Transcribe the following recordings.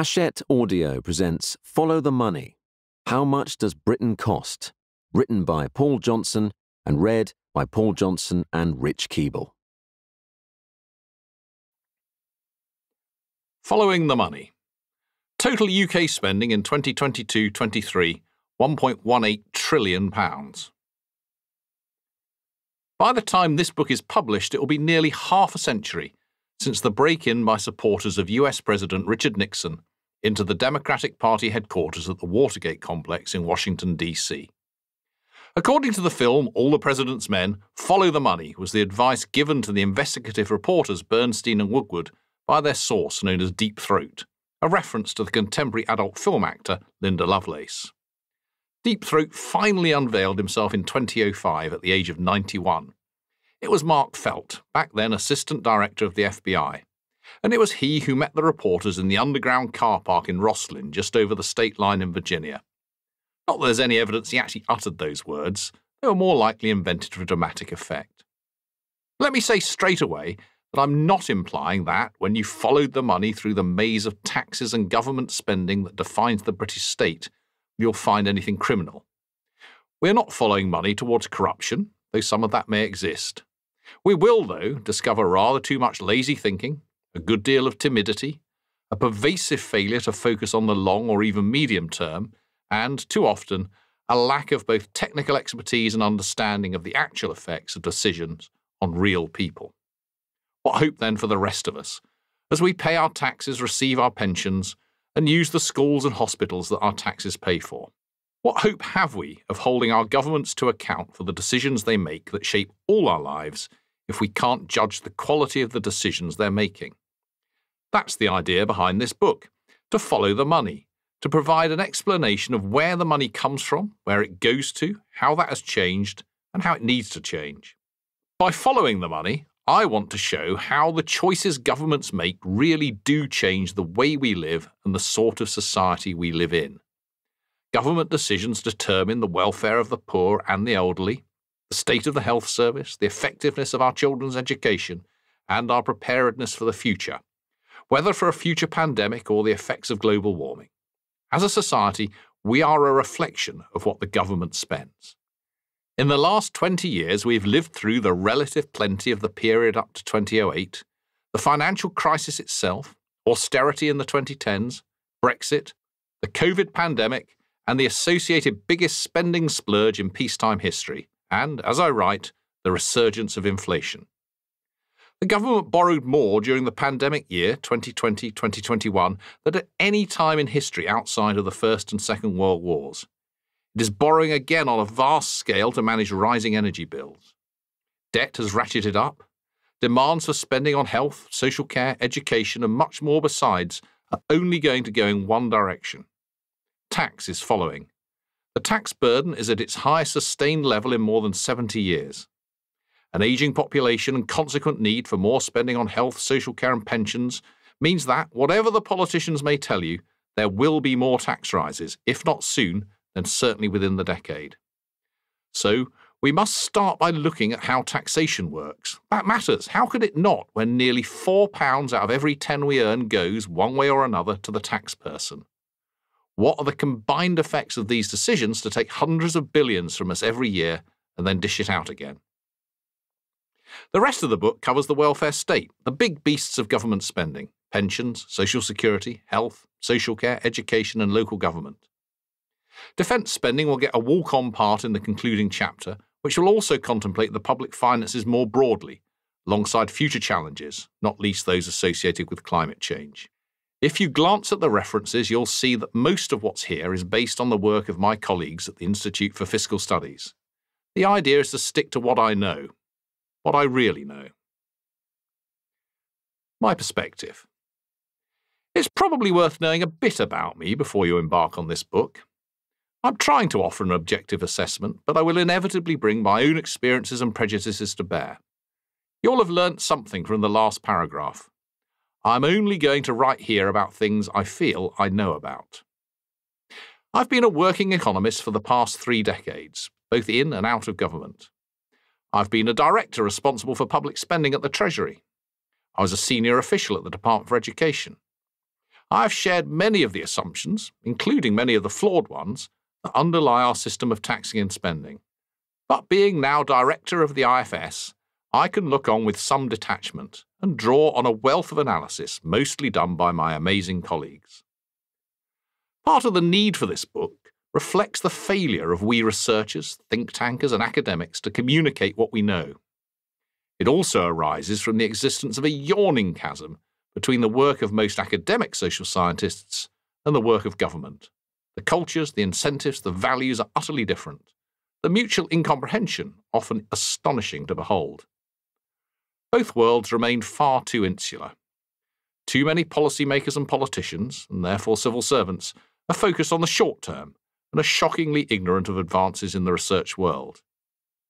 Hachette Audio presents Follow the Money How Much Does Britain Cost? Written by Paul Johnson and read by Paul Johnson and Rich Keeble. Following the money. Total UK spending in 2022 23 £1.18 trillion. By the time this book is published, it will be nearly half a century since the break in by supporters of US President Richard Nixon into the Democratic Party headquarters at the Watergate complex in Washington, D.C. According to the film All the President's Men, follow the money was the advice given to the investigative reporters Bernstein and Woodward by their source known as Deep Throat, a reference to the contemporary adult film actor Linda Lovelace. Deep Throat finally unveiled himself in 2005 at the age of 91. It was Mark Felt, back then Assistant Director of the FBI, and it was he who met the reporters in the underground car park in Rosslyn, just over the state line in Virginia. Not that there's any evidence he actually uttered those words, they were more likely invented for dramatic effect. Let me say straight away that I'm not implying that, when you followed the money through the maze of taxes and government spending that defines the British state, you'll find anything criminal. We're not following money towards corruption, though some of that may exist. We will, though, discover rather too much lazy thinking, a good deal of timidity, a pervasive failure to focus on the long or even medium term, and, too often, a lack of both technical expertise and understanding of the actual effects of decisions on real people. What hope then for the rest of us, as we pay our taxes, receive our pensions, and use the schools and hospitals that our taxes pay for? What hope have we of holding our governments to account for the decisions they make that shape all our lives if we can't judge the quality of the decisions they're making? That's the idea behind this book to follow the money, to provide an explanation of where the money comes from, where it goes to, how that has changed, and how it needs to change. By following the money, I want to show how the choices governments make really do change the way we live and the sort of society we live in. Government decisions determine the welfare of the poor and the elderly, the state of the health service, the effectiveness of our children's education, and our preparedness for the future, whether for a future pandemic or the effects of global warming. As a society, we are a reflection of what the government spends. In the last 20 years, we've lived through the relative plenty of the period up to 2008, the financial crisis itself, austerity in the 2010s, Brexit, the COVID pandemic, and the associated biggest spending splurge in peacetime history, and, as I write, the resurgence of inflation. The government borrowed more during the pandemic year 2020 2021 than at any time in history outside of the First and Second World Wars. It is borrowing again on a vast scale to manage rising energy bills. Debt has ratcheted up. Demands for spending on health, social care, education, and much more besides are only going to go in one direction. Tax is following. The tax burden is at its highest sustained level in more than 70 years. An ageing population and consequent need for more spending on health, social care, and pensions means that, whatever the politicians may tell you, there will be more tax rises, if not soon, then certainly within the decade. So, we must start by looking at how taxation works. That matters. How could it not when nearly £4 out of every 10 we earn goes, one way or another, to the tax person? What are the combined effects of these decisions to take hundreds of billions from us every year and then dish it out again? The rest of the book covers the welfare state, the big beasts of government spending pensions, social security, health, social care, education, and local government. Defence spending will get a walk on part in the concluding chapter, which will also contemplate the public finances more broadly, alongside future challenges, not least those associated with climate change. If you glance at the references, you'll see that most of what's here is based on the work of my colleagues at the Institute for Fiscal Studies. The idea is to stick to what I know, what I really know. My perspective. It's probably worth knowing a bit about me before you embark on this book. I'm trying to offer an objective assessment, but I will inevitably bring my own experiences and prejudices to bear. You'll have learnt something from the last paragraph. I'm only going to write here about things I feel I know about. I've been a working economist for the past three decades, both in and out of government. I've been a director responsible for public spending at the Treasury. I was a senior official at the Department for Education. I have shared many of the assumptions, including many of the flawed ones, that underlie our system of taxing and spending. But being now director of the IFS, I can look on with some detachment and draw on a wealth of analysis, mostly done by my amazing colleagues. Part of the need for this book reflects the failure of we researchers, think tankers, and academics to communicate what we know. It also arises from the existence of a yawning chasm between the work of most academic social scientists and the work of government. The cultures, the incentives, the values are utterly different. The mutual incomprehension often astonishing to behold. Both worlds remain far too insular. Too many policymakers and politicians, and therefore civil servants, are focused on the short term and are shockingly ignorant of advances in the research world.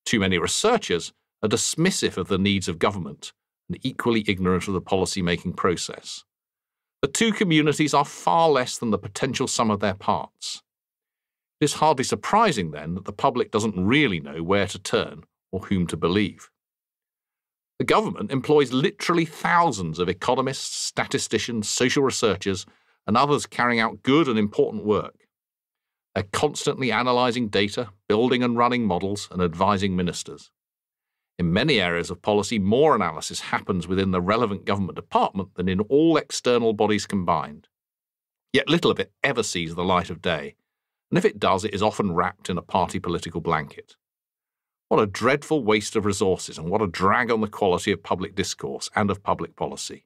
Too many researchers are dismissive of the needs of government and equally ignorant of the policy-making process. The two communities are far less than the potential sum of their parts. It is hardly surprising, then, that the public doesn't really know where to turn or whom to believe. The government employs literally thousands of economists, statisticians, social researchers, and others carrying out good and important work. They're constantly analysing data, building and running models, and advising ministers. In many areas of policy, more analysis happens within the relevant government department than in all external bodies combined. Yet little of it ever sees the light of day, and if it does, it is often wrapped in a party political blanket. What a dreadful waste of resources, and what a drag on the quality of public discourse and of public policy.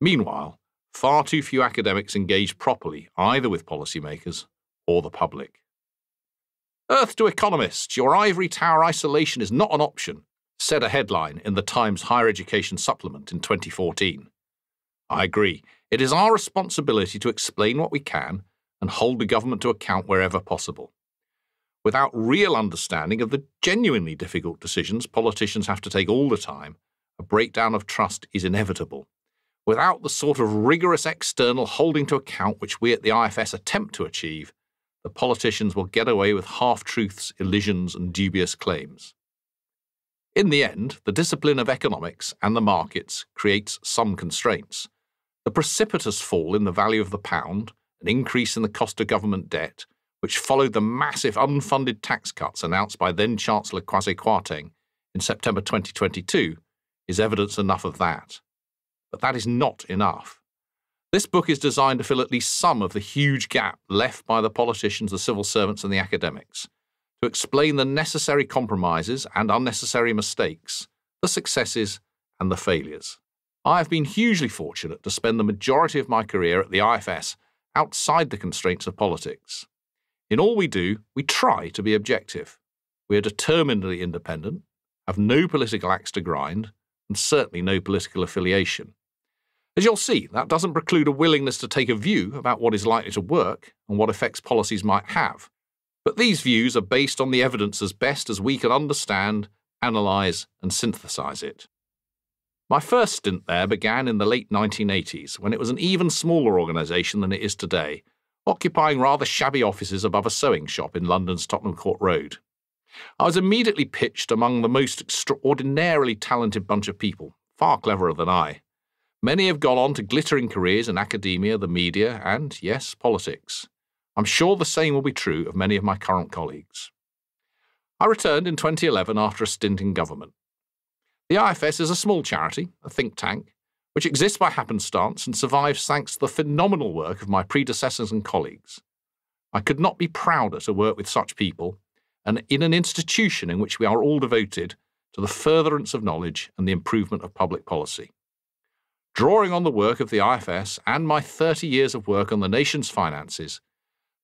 Meanwhile, far too few academics engage properly either with policymakers or the public. Earth to economists, your ivory tower isolation is not an option, said a headline in the Times Higher Education Supplement in 2014. I agree. It is our responsibility to explain what we can and hold the government to account wherever possible without real understanding of the genuinely difficult decisions politicians have to take all the time, a breakdown of trust is inevitable. Without the sort of rigorous external holding to account which we at the IFS attempt to achieve, the politicians will get away with half truths, elisions, and dubious claims. In the end, the discipline of economics and the markets creates some constraints. The precipitous fall in the value of the pound, an increase in the cost of government debt, which followed the massive unfunded tax cuts announced by then Chancellor Kwasi Kwarteng in September 2022, is evidence enough of that. But that is not enough. This book is designed to fill at least some of the huge gap left by the politicians, the civil servants, and the academics, to explain the necessary compromises and unnecessary mistakes, the successes and the failures. I have been hugely fortunate to spend the majority of my career at the IFS outside the constraints of politics. In all we do, we try to be objective. We are determinedly independent, have no political axe to grind, and certainly no political affiliation. As you'll see, that doesn't preclude a willingness to take a view about what is likely to work and what effects policies might have. But these views are based on the evidence as best as we can understand, analyse, and synthesise it. My first stint there began in the late 1980s, when it was an even smaller organisation than it is today, occupying rather shabby offices above a sewing shop in London's Tottenham Court Road. I was immediately pitched among the most extraordinarily talented bunch of people, far cleverer than I. Many have gone on to glittering careers in academia, the media, and, yes, politics. I'm sure the same will be true of many of my current colleagues. I returned in 2011 after a stint in government. The IFS is a small charity, a think tank, which exists by happenstance and survives thanks to the phenomenal work of my predecessors and colleagues. I could not be prouder to work with such people and in an institution in which we are all devoted to the furtherance of knowledge and the improvement of public policy. Drawing on the work of the IFS and my 30 years of work on the nation's finances,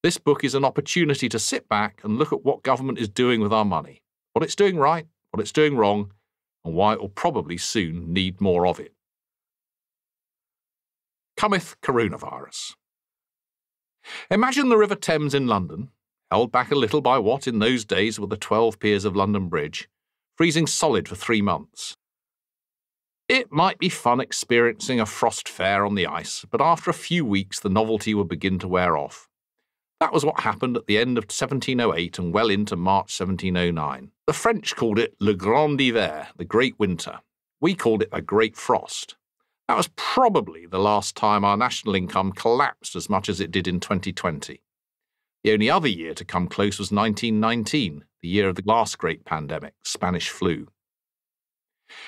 this book is an opportunity to sit back and look at what government is doing with our money, what it's doing right, what it's doing wrong, and why it will probably soon need more of it cometh coronavirus. Imagine the River Thames in London, held back a little by what in those days were the 12 piers of London Bridge, freezing solid for three months. It might be fun experiencing a frost fair on the ice, but after a few weeks the novelty would begin to wear off. That was what happened at the end of 1708 and well into March 1709. The French called it Le Grand Hiver, the Great Winter. We called it the Great Frost. That was probably the last time our national income collapsed as much as it did in 2020. The only other year to come close was 1919, the year of the last great pandemic, Spanish flu.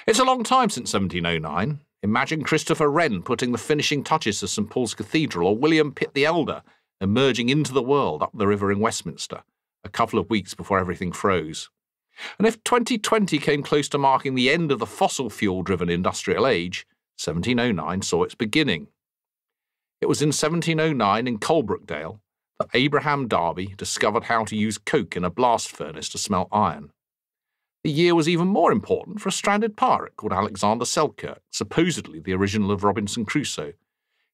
It's a long time since 1709. Imagine Christopher Wren putting the finishing touches to St Paul's Cathedral or William Pitt the Elder emerging into the world up the river in Westminster, a couple of weeks before everything froze. And if 2020 came close to marking the end of the fossil fuel driven industrial age, 1709 saw its beginning. It was in 1709 in Coalbrookdale that Abraham Darby discovered how to use coke in a blast furnace to smelt iron. The year was even more important for a stranded pirate called Alexander Selkirk, supposedly the original of Robinson Crusoe,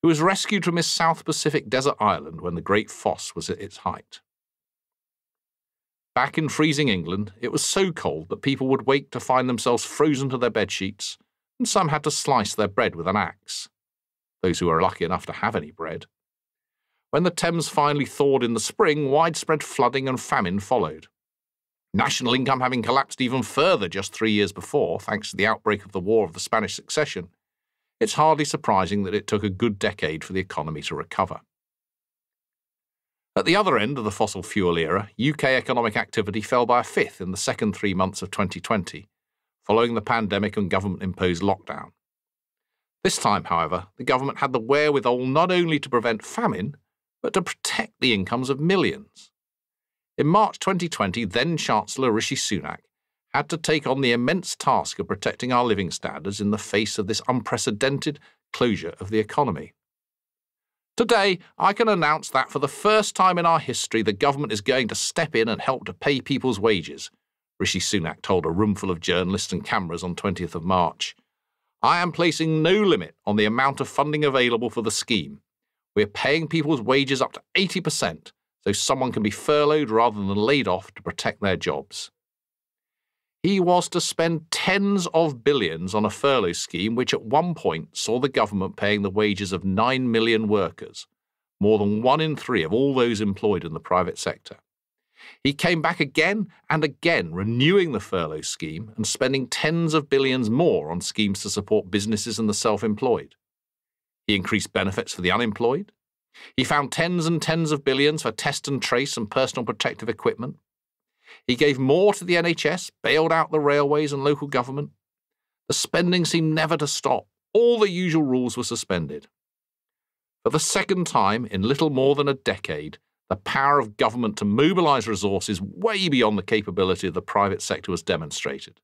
who was rescued from his South Pacific desert island when the Great Frost was at its height. Back in freezing England, it was so cold that people would wake to find themselves frozen to their bed sheets, and some had to slice their bread with an axe. Those who were lucky enough to have any bread. When the Thames finally thawed in the spring, widespread flooding and famine followed. National income having collapsed even further just three years before, thanks to the outbreak of the War of the Spanish Succession, it's hardly surprising that it took a good decade for the economy to recover. At the other end of the fossil fuel era, UK economic activity fell by a fifth in the second three months of 2020, following the pandemic and government imposed lockdown. This time, however, the government had the wherewithal not only to prevent famine, but to protect the incomes of millions. In March 2020, then Chancellor Rishi Sunak had to take on the immense task of protecting our living standards in the face of this unprecedented closure of the economy. Today, I can announce that for the first time in our history, the government is going to step in and help to pay people's wages, Rishi Sunak told a roomful of journalists and cameras on 20th of March. I am placing no limit on the amount of funding available for the scheme. We're paying people's wages up to 80%, so someone can be furloughed rather than laid off to protect their jobs. He was to spend tens of billions on a furlough scheme which at one point saw the government paying the wages of 9 million workers, more than one in three of all those employed in the private sector. He came back again and again, renewing the furlough scheme and spending tens of billions more on schemes to support businesses and the self employed. He increased benefits for the unemployed. He found tens and tens of billions for test and trace and personal protective equipment. He gave more to the NHS, bailed out the railways and local government. The spending seemed never to stop. All the usual rules were suspended. For the second time in little more than a decade, the power of government to mobilise resources way beyond the capability of the private sector was demonstrated.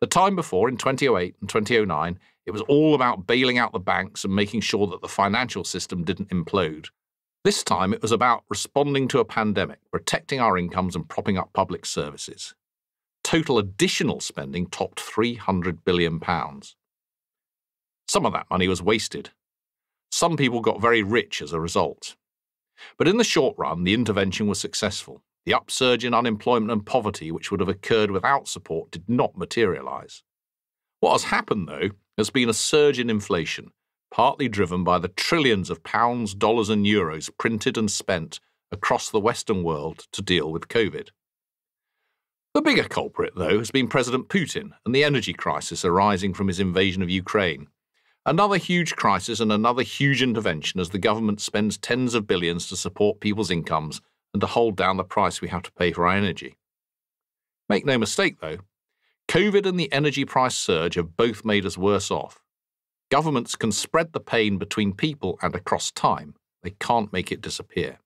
The time before, in 2008 and 2009, it was all about bailing out the banks and making sure that the financial system didn't implode. This time it was about responding to a pandemic, protecting our incomes, and propping up public services. Total additional spending topped £300 billion. Some of that money was wasted. Some people got very rich as a result. But in the short run, the intervention was successful. The upsurge in unemployment and poverty, which would have occurred without support, did not materialise. What has happened, though, has been a surge in inflation, partly driven by the trillions of pounds, dollars, and euros printed and spent across the Western world to deal with COVID. The bigger culprit, though, has been President Putin and the energy crisis arising from his invasion of Ukraine. Another huge crisis and another huge intervention as the government spends tens of billions to support people's incomes and to hold down the price we have to pay for our energy. Make no mistake, though, COVID and the energy price surge have both made us worse off. Governments can spread the pain between people and across time. They can't make it disappear.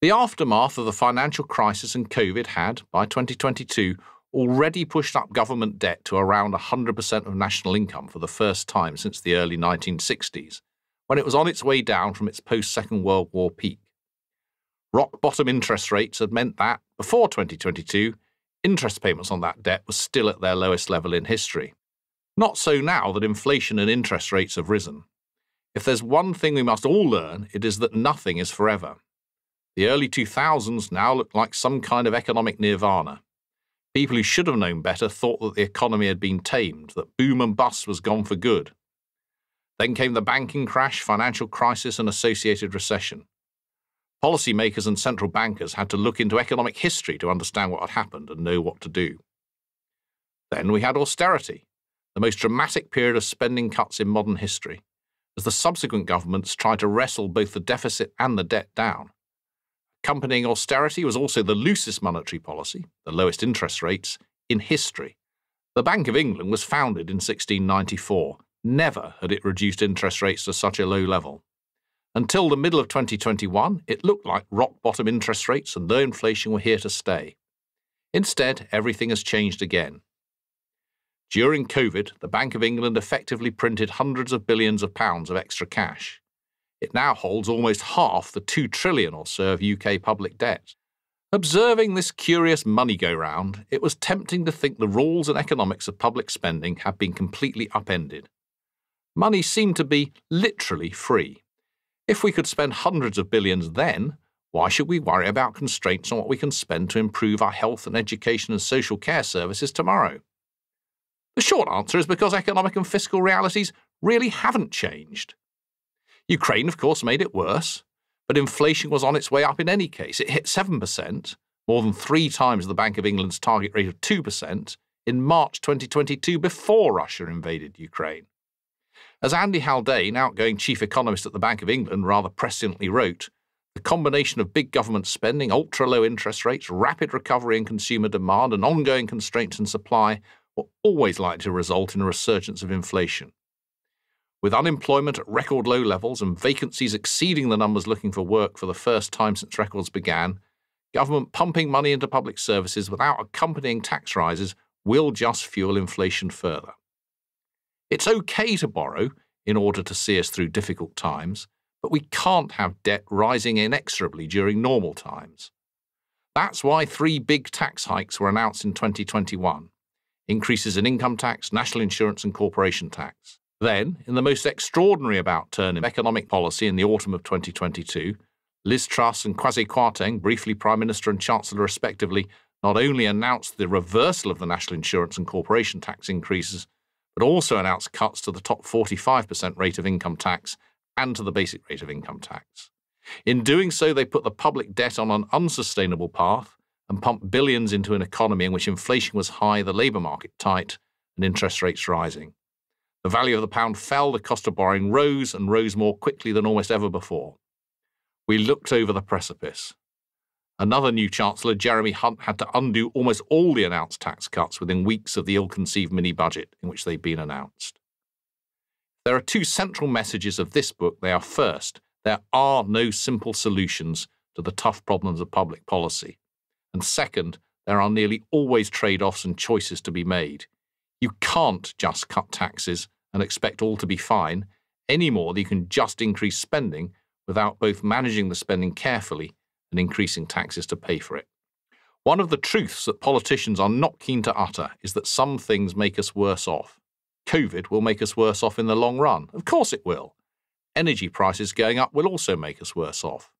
The aftermath of the financial crisis and COVID had, by 2022, already pushed up government debt to around 100% of national income for the first time since the early 1960s, when it was on its way down from its post Second World War peak. Rock bottom interest rates had meant that, before 2022, interest payments on that debt were still at their lowest level in history. Not so now that inflation and interest rates have risen. If there's one thing we must all learn, it is that nothing is forever. The early 2000s now look like some kind of economic nirvana. People who should have known better thought that the economy had been tamed, that boom and bust was gone for good. Then came the banking crash, financial crisis, and associated recession. Policymakers and central bankers had to look into economic history to understand what had happened and know what to do. Then we had austerity, the most dramatic period of spending cuts in modern history, as the subsequent governments tried to wrestle both the deficit and the debt down. Accompanying austerity was also the loosest monetary policy, the lowest interest rates, in history. The Bank of England was founded in 1694. Never had it reduced interest rates to such a low level. Until the middle of 2021, it looked like rock bottom interest rates and low inflation were here to stay. Instead, everything has changed again. During COVID, the Bank of England effectively printed hundreds of billions of pounds of extra cash. It now holds almost half the 2 trillion or so of UK public debt. Observing this curious money go round, it was tempting to think the rules and economics of public spending had been completely upended. Money seemed to be literally free. If we could spend hundreds of billions then, why should we worry about constraints on what we can spend to improve our health and education and social care services tomorrow? The short answer is because economic and fiscal realities really haven't changed. Ukraine, of course, made it worse, but inflation was on its way up in any case. It hit 7%, more than three times the Bank of England's target rate of 2%, in March 2022 before Russia invaded Ukraine. As Andy Haldane, outgoing chief economist at the Bank of England, rather presciently wrote, the combination of big government spending, ultra low interest rates, rapid recovery in consumer demand, and ongoing constraints in supply were always likely to result in a resurgence of inflation. With unemployment at record low levels and vacancies exceeding the numbers looking for work for the first time since records began, government pumping money into public services without accompanying tax rises will just fuel inflation further. It's okay to borrow in order to see us through difficult times, but we can't have debt rising inexorably during normal times. That's why three big tax hikes were announced in 2021 increases in income tax, national insurance, and corporation tax. Then, in the most extraordinary about turn in economic policy in the autumn of 2022, Liz Truss and Kwasi Kwarteng, briefly Prime Minister and Chancellor respectively, not only announced the reversal of the national insurance and corporation tax increases, but also announced cuts to the top 45% rate of income tax and to the basic rate of income tax. In doing so, they put the public debt on an unsustainable path and pumped billions into an economy in which inflation was high, the labour market tight, and interest rates rising. The value of the pound fell, the cost of borrowing rose, and rose more quickly than almost ever before. We looked over the precipice. Another new Chancellor, Jeremy Hunt, had to undo almost all the announced tax cuts within weeks of the ill conceived mini budget in which they'd been announced. There are two central messages of this book. They are first, there are no simple solutions to the tough problems of public policy. And second, there are nearly always trade offs and choices to be made. You can't just cut taxes and expect all to be fine any more than you can just increase spending without both managing the spending carefully and increasing taxes to pay for it. One of the truths that politicians are not keen to utter is that some things make us worse off. COVID will make us worse off in the long run. Of course it will. Energy prices going up will also make us worse off.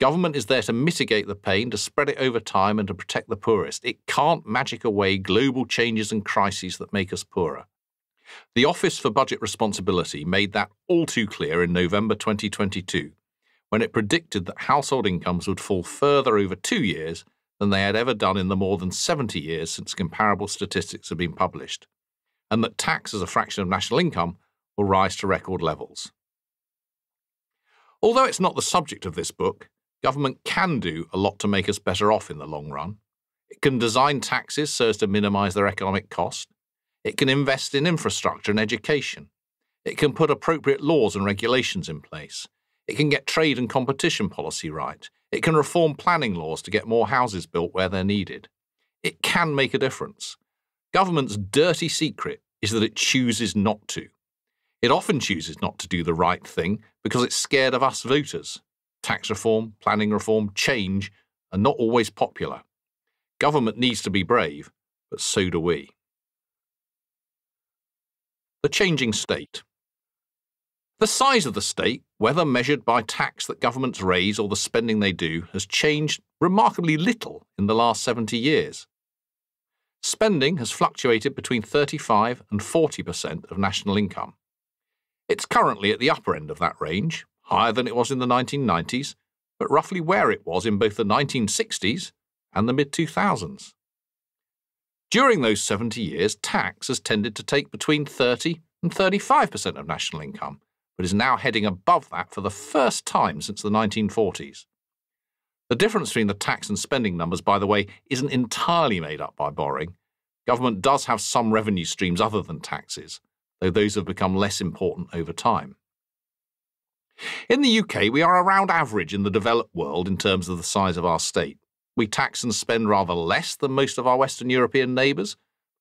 Government is there to mitigate the pain, to spread it over time, and to protect the poorest. It can't magic away global changes and crises that make us poorer. The Office for Budget Responsibility made that all too clear in November 2022 when it predicted that household incomes would fall further over two years than they had ever done in the more than 70 years since comparable statistics had been published and that tax as a fraction of national income will rise to record levels. Although it's not the subject of this book, government can do a lot to make us better off in the long run. It can design taxes so as to minimise their economic cost. It can invest in infrastructure and education. It can put appropriate laws and regulations in place. It can get trade and competition policy right. It can reform planning laws to get more houses built where they're needed. It can make a difference. Government's dirty secret is that it chooses not to. It often chooses not to do the right thing because it's scared of us voters. Tax reform, planning reform, change are not always popular. Government needs to be brave, but so do we. The changing state. The size of the state, whether measured by tax that governments raise or the spending they do, has changed remarkably little in the last 70 years. Spending has fluctuated between 35 and 40% of national income. It's currently at the upper end of that range, higher than it was in the 1990s, but roughly where it was in both the 1960s and the mid 2000s. During those 70 years, tax has tended to take between 30 and 35% of national income, but is now heading above that for the first time since the 1940s. The difference between the tax and spending numbers, by the way, isn't entirely made up by borrowing. Government does have some revenue streams other than taxes, though those have become less important over time. In the UK, we are around average in the developed world in terms of the size of our state. We tax and spend rather less than most of our Western European neighbours,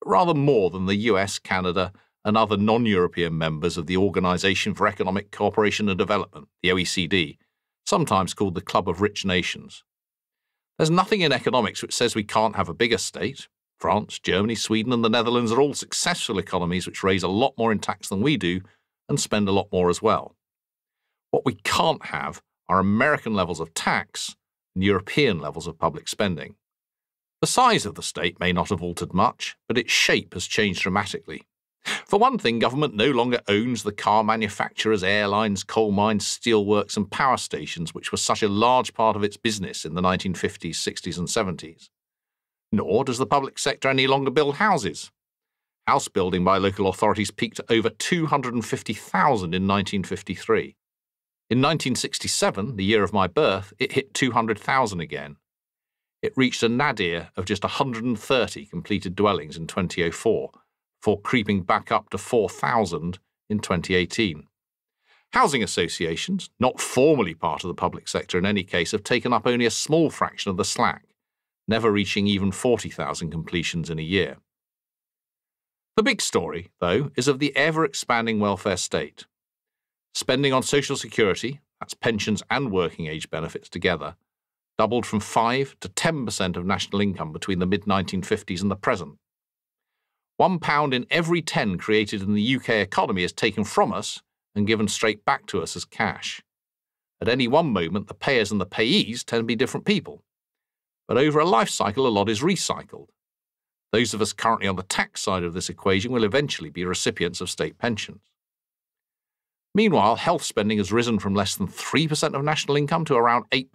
rather more than the US, Canada, and other non European members of the Organisation for Economic Cooperation and Development, the OECD, sometimes called the Club of Rich Nations. There's nothing in economics which says we can't have a bigger state. France, Germany, Sweden, and the Netherlands are all successful economies which raise a lot more in tax than we do and spend a lot more as well. What we can't have are American levels of tax and European levels of public spending. The size of the state may not have altered much, but its shape has changed dramatically. For one thing, government no longer owns the car manufacturers, airlines, coal mines, steelworks, and power stations, which were such a large part of its business in the 1950s, 60s, and 70s. Nor does the public sector any longer build houses. House building by local authorities peaked at over 250,000 in 1953. In 1967, the year of my birth, it hit 200,000 again. It reached a nadir of just 130 completed dwellings in 2004, before creeping back up to 4,000 in 2018. Housing associations, not formally part of the public sector in any case, have taken up only a small fraction of the slack, never reaching even 40,000 completions in a year. The big story, though, is of the ever expanding welfare state. Spending on Social Security, that's pensions and working age benefits together, doubled from 5 to 10% of national income between the mid 1950s and the present. One pound in every 10 created in the UK economy is taken from us and given straight back to us as cash. At any one moment, the payers and the payees tend to be different people. But over a life cycle, a lot is recycled. Those of us currently on the tax side of this equation will eventually be recipients of state pensions. Meanwhile, health spending has risen from less than 3% of national income to around 8%.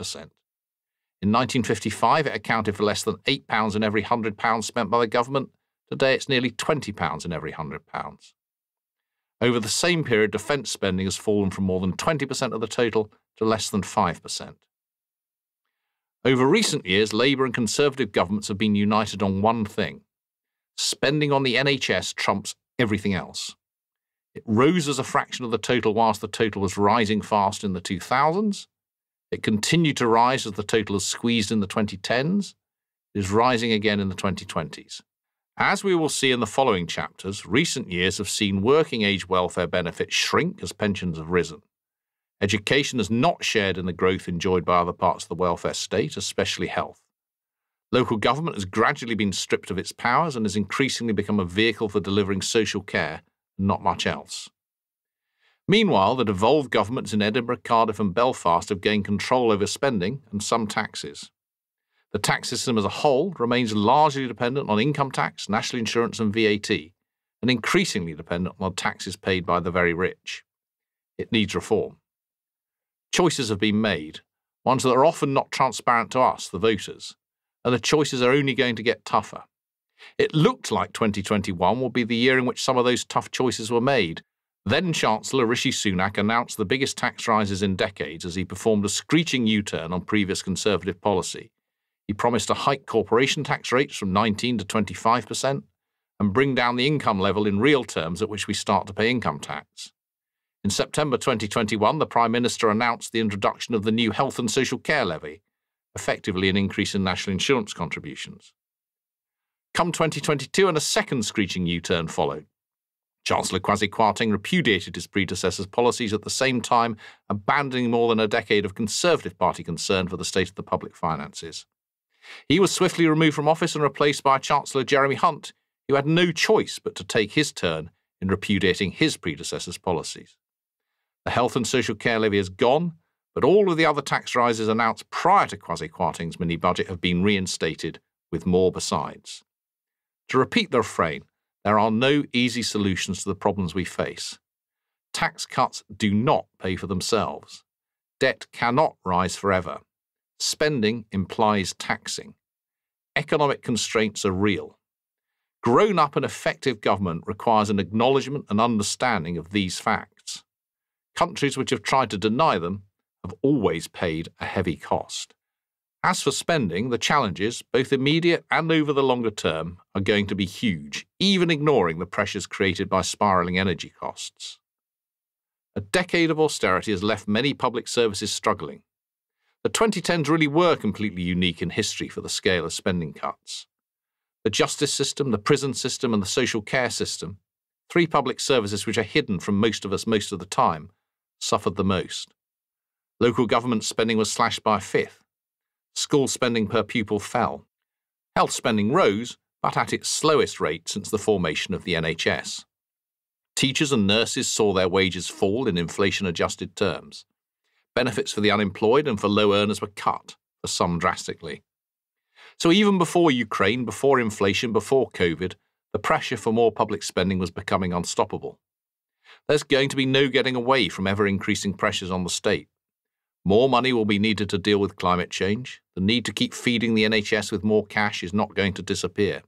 In 1955, it accounted for less than £8 in every £100 spent by the government. Today, it's nearly £20 in every £100. Over the same period, defence spending has fallen from more than 20% of the total to less than 5%. Over recent years, Labour and Conservative governments have been united on one thing spending on the NHS trumps everything else. It rose as a fraction of the total whilst the total was rising fast in the 2000s. It continued to rise as the total has squeezed in the 2010s. It is rising again in the 2020s. As we will see in the following chapters, recent years have seen working age welfare benefits shrink as pensions have risen. Education has not shared in the growth enjoyed by other parts of the welfare state, especially health. Local government has gradually been stripped of its powers and has increasingly become a vehicle for delivering social care not much else. Meanwhile, the devolved governments in Edinburgh, Cardiff, and Belfast have gained control over spending and some taxes. The tax system as a whole remains largely dependent on income tax, national insurance, and VAT, and increasingly dependent on taxes paid by the very rich. It needs reform. Choices have been made, ones that are often not transparent to us, the voters, and the choices are only going to get tougher. It looked like 2021 would be the year in which some of those tough choices were made. Then Chancellor Rishi Sunak announced the biggest tax rises in decades as he performed a screeching U turn on previous Conservative policy. He promised to hike corporation tax rates from 19 to 25% and bring down the income level in real terms at which we start to pay income tax. In September 2021, the Prime Minister announced the introduction of the new Health and Social Care Levy, effectively an increase in national insurance contributions. Come 2022, and a second screeching U turn followed. Chancellor Kwasi Kwarteng repudiated his predecessor's policies at the same time, abandoning more than a decade of Conservative Party concern for the state of the public finances. He was swiftly removed from office and replaced by Chancellor Jeremy Hunt, who had no choice but to take his turn in repudiating his predecessor's policies. The health and social care levy is gone, but all of the other tax rises announced prior to Kwasi Kwarteng's mini budget have been reinstated, with more besides. To repeat the refrain, there are no easy solutions to the problems we face. Tax cuts do not pay for themselves. Debt cannot rise forever. Spending implies taxing. Economic constraints are real. grown up and effective government requires an acknowledgement and understanding of these facts. Countries which have tried to deny them have always paid a heavy cost. As for spending, the challenges, both immediate and over the longer term, are going to be huge, even ignoring the pressures created by spiralling energy costs. A decade of austerity has left many public services struggling. The 2010s really were completely unique in history for the scale of spending cuts. The justice system, the prison system, and the social care system, three public services which are hidden from most of us most of the time, suffered the most. Local government spending was slashed by a fifth school spending per pupil fell. Health spending rose, but at its slowest rate since the formation of the NHS. Teachers and nurses saw their wages fall in inflation adjusted terms. Benefits for the unemployed and for low earners were cut, for some drastically. So even before Ukraine, before inflation, before COVID, the pressure for more public spending was becoming unstoppable. There's going to be no getting away from ever increasing pressures on the state. More money will be needed to deal with climate change. The need to keep feeding the NHS with more cash is not going to disappear.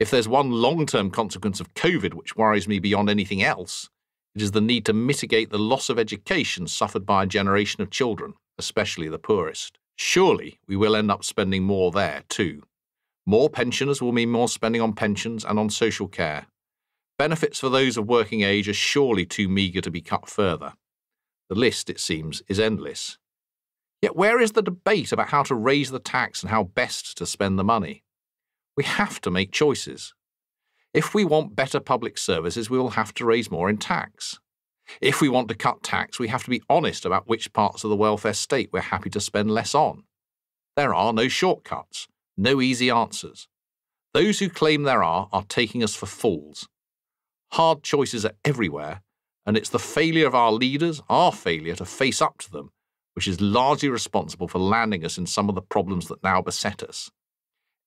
If there's one long term consequence of COVID which worries me beyond anything else, it is the need to mitigate the loss of education suffered by a generation of children, especially the poorest. Surely we will end up spending more there too. More pensioners will mean more spending on pensions and on social care. Benefits for those of working age are surely too meagre to be cut further. The list, it seems, is endless. Yet where is the debate about how to raise the tax and how best to spend the money? We have to make choices. If we want better public services, we will have to raise more in tax. If we want to cut tax, we have to be honest about which parts of the welfare state we're happy to spend less on. There are no shortcuts, no easy answers. Those who claim there are are taking us for fools. Hard choices are everywhere, and it's the failure of our leaders, our failure to face up to them, which is largely responsible for landing us in some of the problems that now beset us.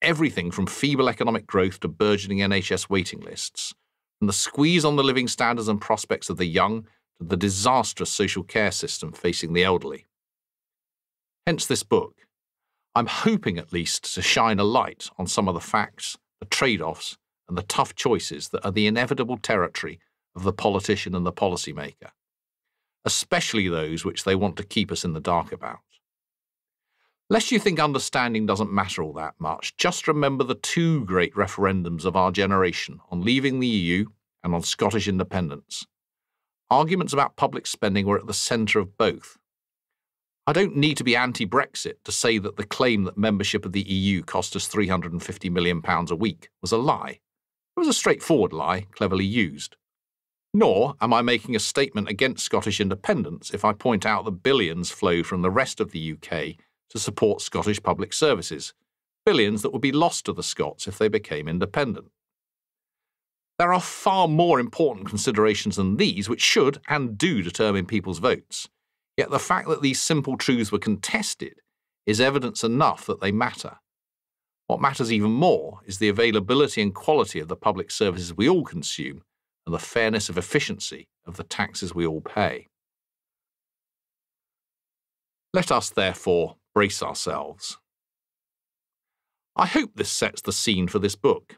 Everything from feeble economic growth to burgeoning NHS waiting lists, from the squeeze on the living standards and prospects of the young to the disastrous social care system facing the elderly. Hence this book. I'm hoping at least to shine a light on some of the facts, the trade offs, and the tough choices that are the inevitable territory of the politician and the policymaker, especially those which they want to keep us in the dark about. Lest you think understanding doesn't matter all that much, just remember the two great referendums of our generation on leaving the EU and on Scottish independence. Arguments about public spending were at the centre of both. I don't need to be anti Brexit to say that the claim that membership of the EU cost us £350 million a week was a lie. It was a straightforward lie, cleverly used. Nor am I making a statement against Scottish independence if I point out that billions flow from the rest of the UK to support Scottish public services, billions that would be lost to the Scots if they became independent. There are far more important considerations than these which should and do determine people's votes, yet the fact that these simple truths were contested is evidence enough that they matter. What matters even more is the availability and quality of the public services we all consume and the fairness of efficiency of the taxes we all pay. Let us, therefore, brace ourselves. I hope this sets the scene for this book.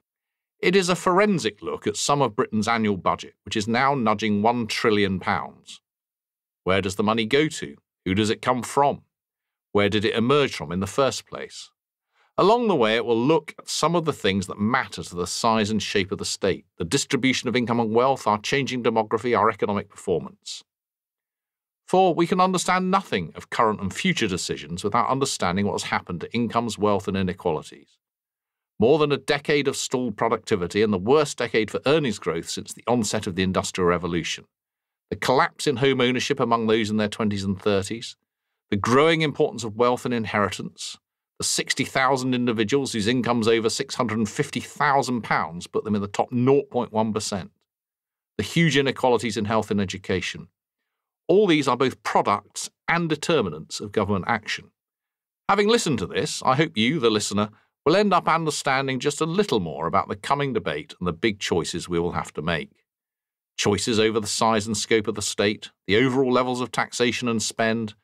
It is a forensic look at some of Britain's annual budget, which is now nudging £1 trillion. Where does the money go to? Who does it come from? Where did it emerge from in the first place? Along the way, it will look at some of the things that matter to the size and shape of the state, the distribution of income and wealth, our changing demography, our economic performance. For we can understand nothing of current and future decisions without understanding what has happened to incomes, wealth, and inequalities. More than a decade of stalled productivity and the worst decade for earnings growth since the onset of the Industrial Revolution. The collapse in home ownership among those in their 20s and 30s. The growing importance of wealth and inheritance the 60,000 individuals whose incomes over £650,000 put them in the top 0.1%. The huge inequalities in health and education. All these are both products and determinants of government action. Having listened to this, I hope you, the listener, will end up understanding just a little more about the coming debate and the big choices we will have to make. Choices over the size and scope of the state, the overall levels of taxation and spend,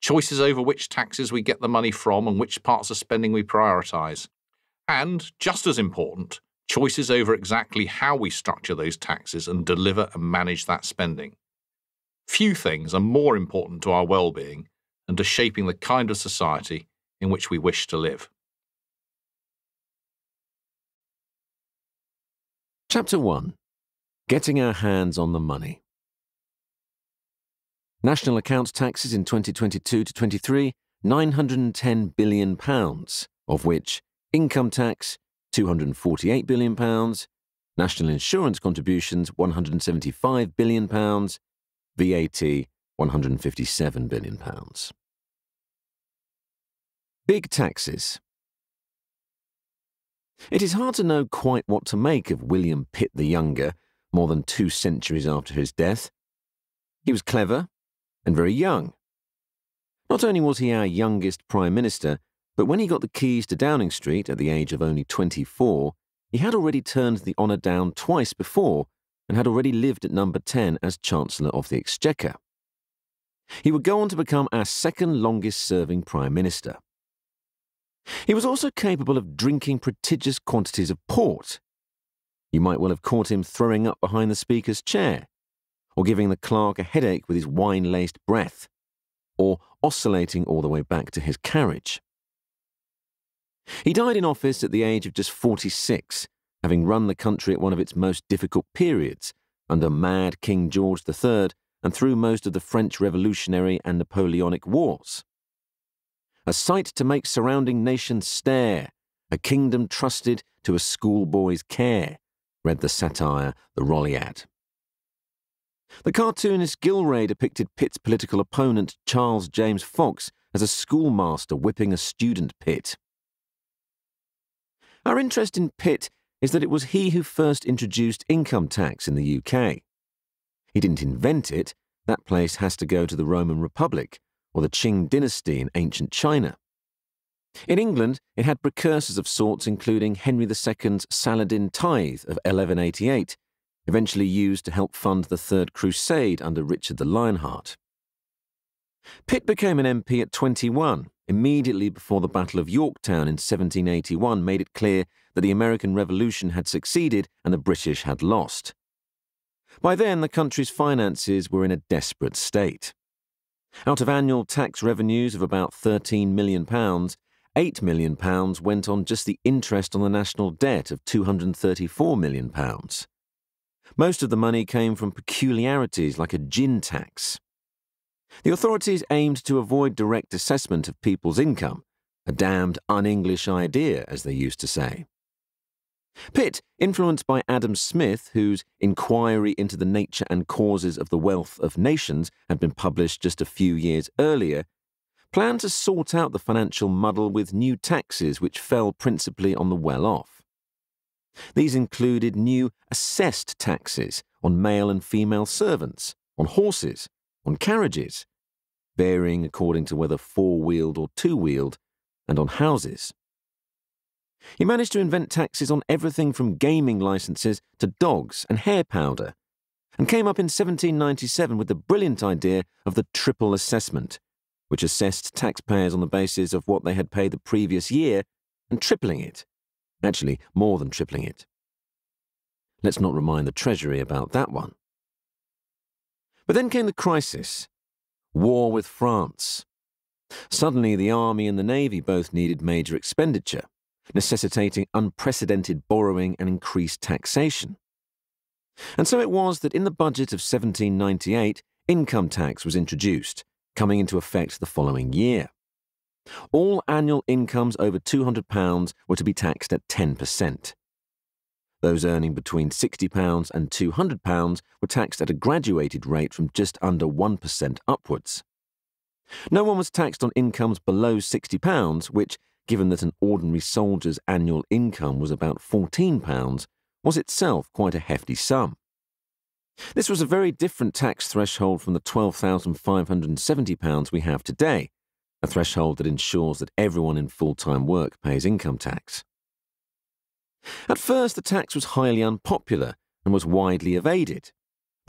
choices over which taxes we get the money from and which parts of spending we prioritise. And, just as important, choices over exactly how we structure those taxes and deliver and manage that spending. Few things are more important to our well-being and to shaping the kind of society in which we wish to live. Chapter 1 Getting Our Hands on the Money. National accounts taxes in 2022 to 23, 910 billion pounds, of which income tax 248 billion pounds, national insurance contributions 175 billion pounds, VAT 157 billion pounds. Big taxes. It is hard to know quite what to make of William Pitt the Younger, more than two centuries after his death. He was clever, and very young. Not only was he our youngest Prime Minister, but when he got the keys to Downing Street at the age of only 24, he had already turned the honour down twice before and had already lived at number 10 as Chancellor of the Exchequer. He would go on to become our second longest serving Prime Minister. He was also capable of drinking prodigious quantities of port. You might well have caught him throwing up behind the Speaker's chair or giving the clerk a headache with his wine laced breath, or oscillating all the way back to his carriage. He died in office at the age of just 46, having run the country at one of its most difficult periods, under mad King George III and through most of the French Revolutionary and Napoleonic Wars. A sight to make surrounding nations stare, a kingdom trusted to a schoolboy's care, read the satire The Rolliad. The cartoonist Gillray depicted Pitt's political opponent, Charles James Fox, as a schoolmaster whipping a student Pitt. Our interest in Pitt is that it was he who first introduced income tax in the UK. He didn't invent it, that place has to go to the Roman Republic or the Qing dynasty in ancient China. In England, it had precursors of sorts, including Henry II's Saladin tithe of 1188 eventually used to help fund the Third Crusade under Richard the Lionheart. Pitt became an MP at 21, immediately before the Battle of Yorktown in 1781 made it clear that the American Revolution had succeeded and the British had lost. By then, the country's finances were in a desperate state. Out of annual tax revenues of about £13 million, £8 million went on just the interest on the national debt of £234 million. Most of the money came from peculiarities like a gin tax. The authorities aimed to avoid direct assessment of people's income, a damned un English idea, as they used to say. Pitt, influenced by Adam Smith, whose Inquiry into the Nature and Causes of the Wealth of Nations had been published just a few years earlier, planned to sort out the financial muddle with new taxes which fell principally on the well off. These included new assessed taxes on male and female servants, on horses, on carriages, varying according to whether four wheeled or two wheeled, and on houses. He managed to invent taxes on everything from gaming licenses to dogs and hair powder, and came up in 1797 with the brilliant idea of the triple assessment, which assessed taxpayers on the basis of what they had paid the previous year and tripling it actually more than tripling it. Let's not remind the Treasury about that one. But then came the crisis war with France. Suddenly, the Army and the Navy both needed major expenditure, necessitating unprecedented borrowing and increased taxation. And so it was that in the budget of 1798, income tax was introduced, coming into effect the following year. All annual incomes over £200 were to be taxed at 10%. Those earning between £60 and £200 were taxed at a graduated rate from just under 1% upwards. No one was taxed on incomes below £60, which, given that an ordinary soldier's annual income was about £14, was itself quite a hefty sum. This was a very different tax threshold from the £12,570 we have today, a threshold that ensures that everyone in full time work pays income tax. At first, the tax was highly unpopular and was widely evaded,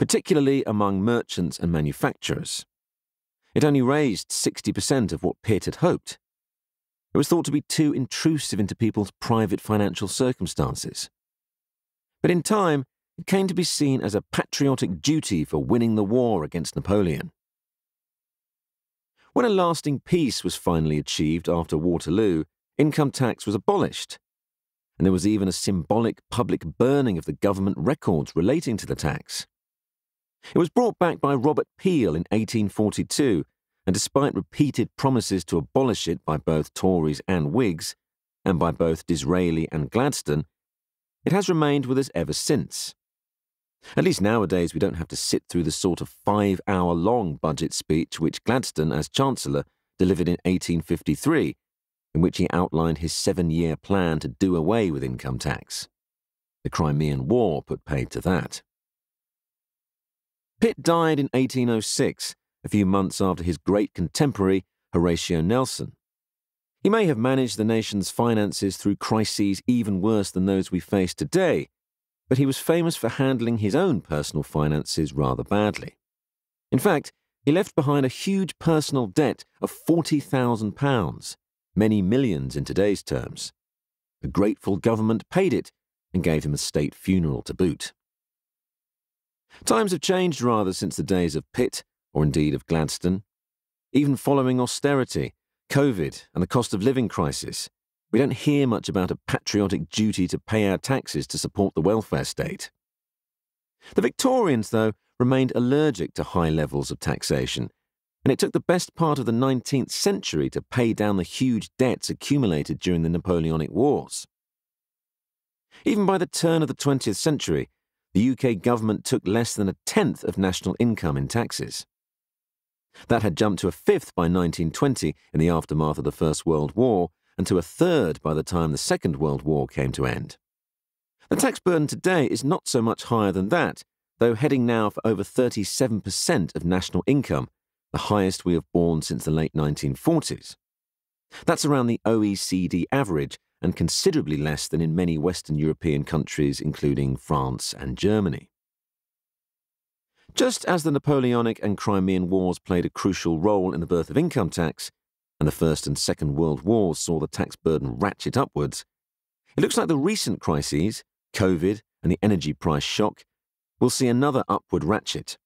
particularly among merchants and manufacturers. It only raised 60% of what Pitt had hoped. It was thought to be too intrusive into people's private financial circumstances. But in time, it came to be seen as a patriotic duty for winning the war against Napoleon. When a lasting peace was finally achieved after Waterloo, income tax was abolished, and there was even a symbolic public burning of the government records relating to the tax. It was brought back by Robert Peel in 1842, and despite repeated promises to abolish it by both Tories and Whigs, and by both Disraeli and Gladstone, it has remained with us ever since. At least nowadays, we don't have to sit through the sort of five hour long budget speech which Gladstone, as Chancellor, delivered in 1853, in which he outlined his seven year plan to do away with income tax. The Crimean War put paid to that. Pitt died in 1806, a few months after his great contemporary, Horatio Nelson. He may have managed the nation's finances through crises even worse than those we face today, but he was famous for handling his own personal finances rather badly. In fact, he left behind a huge personal debt of £40,000, many millions in today's terms. A grateful government paid it and gave him a state funeral to boot. Times have changed rather since the days of Pitt, or indeed of Gladstone. Even following austerity, COVID, and the cost of living crisis, we don't hear much about a patriotic duty to pay our taxes to support the welfare state. The Victorians, though, remained allergic to high levels of taxation, and it took the best part of the 19th century to pay down the huge debts accumulated during the Napoleonic Wars. Even by the turn of the 20th century, the UK government took less than a tenth of national income in taxes. That had jumped to a fifth by 1920 in the aftermath of the First World War, and to a third by the time the Second World War came to end. The tax burden today is not so much higher than that, though heading now for over 37% of national income, the highest we have borne since the late 1940s. That's around the OECD average and considerably less than in many Western European countries, including France and Germany. Just as the Napoleonic and Crimean Wars played a crucial role in the birth of income tax, and the First and Second World Wars saw the tax burden ratchet upwards, it looks like the recent crises, COVID and the energy price shock, will see another upward ratchet.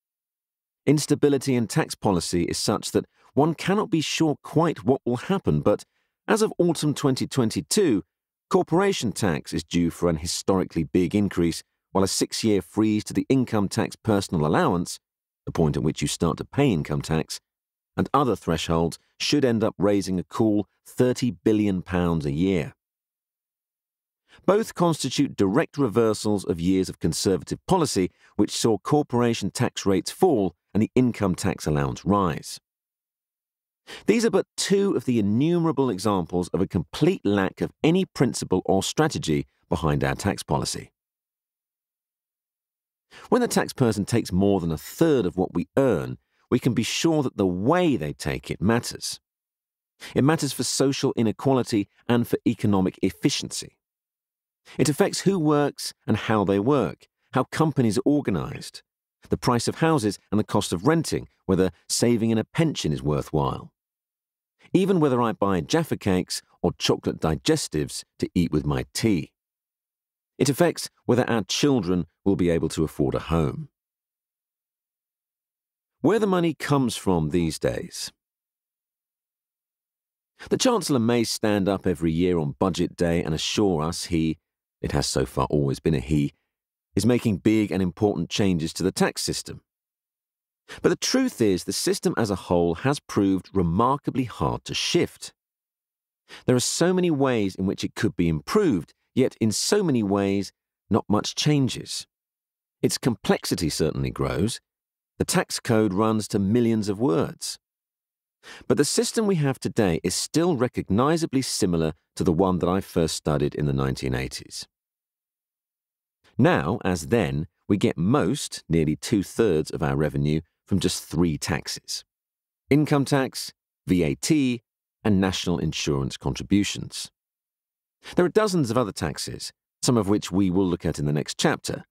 Instability in tax policy is such that one cannot be sure quite what will happen, but as of autumn 2022, corporation tax is due for an historically big increase, while a six year freeze to the income tax personal allowance, the point at which you start to pay income tax, and other thresholds should end up raising a cool £30 billion a year. Both constitute direct reversals of years of conservative policy which saw corporation tax rates fall and the income tax allowance rise. These are but two of the innumerable examples of a complete lack of any principle or strategy behind our tax policy. When the tax person takes more than a third of what we earn, we can be sure that the way they take it matters. It matters for social inequality and for economic efficiency. It affects who works and how they work, how companies are organised, the price of houses and the cost of renting, whether saving in a pension is worthwhile. Even whether I buy Jaffa cakes or chocolate digestives to eat with my tea. It affects whether our children will be able to afford a home. Where the money comes from these days. The Chancellor may stand up every year on Budget Day and assure us he, it has so far always been a he, is making big and important changes to the tax system. But the truth is, the system as a whole has proved remarkably hard to shift. There are so many ways in which it could be improved, yet in so many ways, not much changes. Its complexity certainly grows, the tax code runs to millions of words. But the system we have today is still recognizably similar to the one that I first studied in the 1980s. Now, as then, we get most, nearly two thirds of our revenue from just three taxes income tax, VAT, and national insurance contributions. There are dozens of other taxes, some of which we will look at in the next chapter,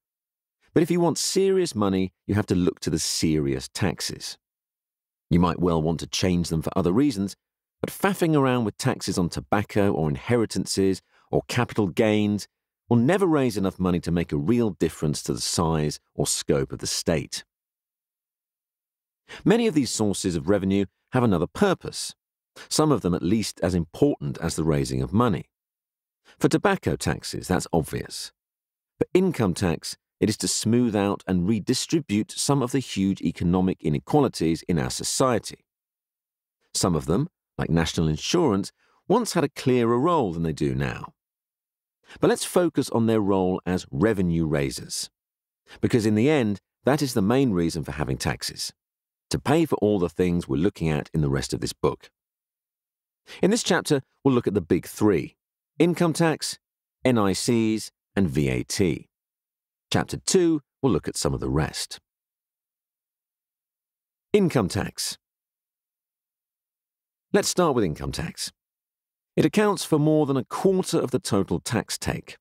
but if you want serious money, you have to look to the serious taxes. You might well want to change them for other reasons, but faffing around with taxes on tobacco or inheritances or capital gains will never raise enough money to make a real difference to the size or scope of the state. Many of these sources of revenue have another purpose, some of them at least as important as the raising of money. For tobacco taxes, that's obvious. For income tax, it is to smooth out and redistribute some of the huge economic inequalities in our society. Some of them, like national insurance, once had a clearer role than they do now. But let's focus on their role as revenue raisers. Because in the end, that is the main reason for having taxes to pay for all the things we're looking at in the rest of this book. In this chapter, we'll look at the big three income tax, NICs, and VAT. Chapter 2 will look at some of the rest. Income tax. Let's start with income tax. It accounts for more than a quarter of the total tax take.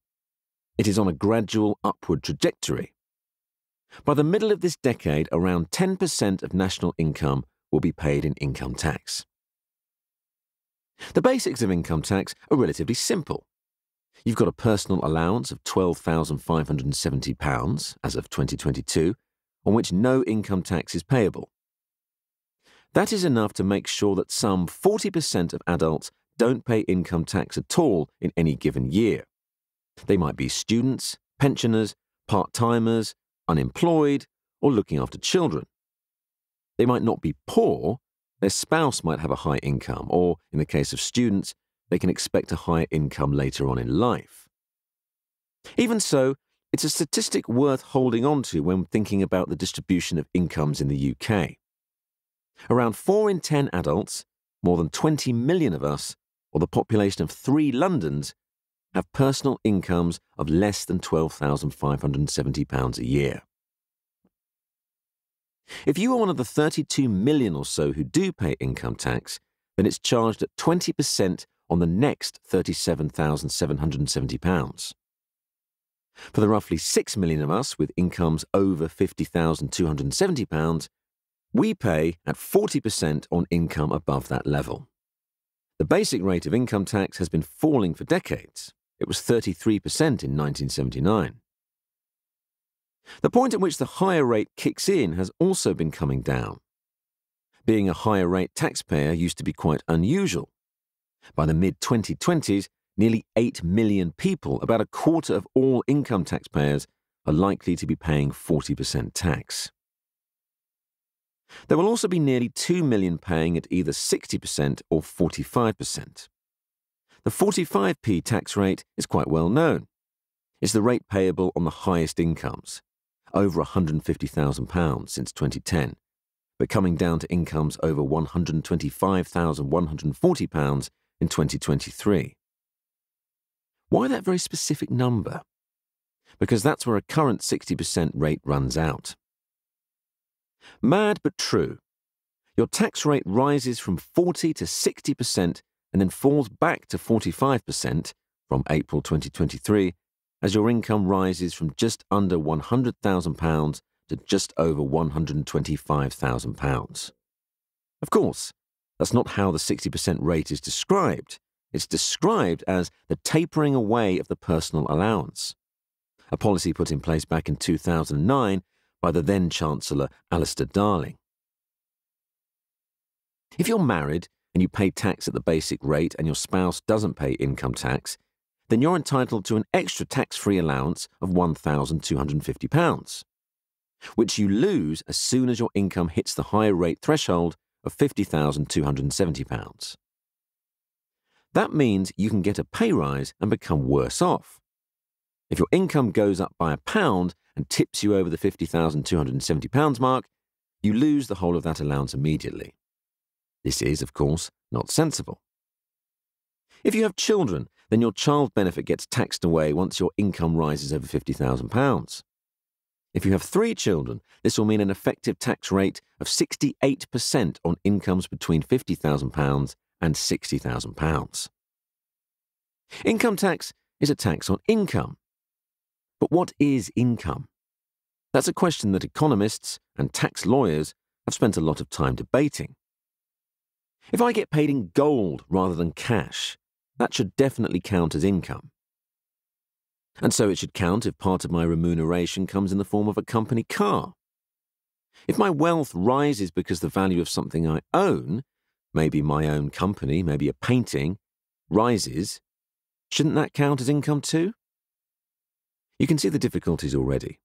It is on a gradual upward trajectory. By the middle of this decade, around 10% of national income will be paid in income tax. The basics of income tax are relatively simple. You've got a personal allowance of £12,570 as of 2022, on which no income tax is payable. That is enough to make sure that some 40% of adults don't pay income tax at all in any given year. They might be students, pensioners, part timers, unemployed, or looking after children. They might not be poor, their spouse might have a high income, or, in the case of students, they can expect a higher income later on in life. Even so, it's a statistic worth holding on to when thinking about the distribution of incomes in the UK. Around 4 in 10 adults, more than 20 million of us, or the population of three Londons, have personal incomes of less than £12,570 a year. If you are one of the 32 million or so who do pay income tax, then it's charged at 20% on the next £37,770. For the roughly 6 million of us with incomes over £50,270, we pay at 40% on income above that level. The basic rate of income tax has been falling for decades. It was 33% in 1979. The point at which the higher rate kicks in has also been coming down. Being a higher rate taxpayer used to be quite unusual. By the mid 2020s, nearly 8 million people, about a quarter of all income taxpayers, are likely to be paying 40% tax. There will also be nearly 2 million paying at either 60% or 45%. The 45p tax rate is quite well known. It's the rate payable on the highest incomes, over £150,000 since 2010, but coming down to incomes over £125,140 in 2023. Why that very specific number? Because that's where a current 60% rate runs out. Mad but true. Your tax rate rises from 40 to 60% and then falls back to 45% from April 2023 as your income rises from just under £100,000 to just over £125,000. Of course, that's not how the 60% rate is described. It's described as the tapering away of the personal allowance, a policy put in place back in 2009 by the then Chancellor Alistair Darling. If you're married and you pay tax at the basic rate and your spouse doesn't pay income tax, then you're entitled to an extra tax free allowance of £1,250, which you lose as soon as your income hits the higher rate threshold of £50,270. That means you can get a pay rise and become worse off. If your income goes up by a pound and tips you over the £50,270 mark, you lose the whole of that allowance immediately. This is, of course, not sensible. If you have children, then your child benefit gets taxed away once your income rises over £50,000. If you have three children, this will mean an effective tax rate of 68% on incomes between £50,000 and £60,000. Income tax is a tax on income, but what is income? That's a question that economists and tax lawyers have spent a lot of time debating. If I get paid in gold rather than cash, that should definitely count as income. And so it should count if part of my remuneration comes in the form of a company car. If my wealth rises because the value of something I own, maybe my own company, maybe a painting, rises, shouldn't that count as income too? You can see the difficulties already.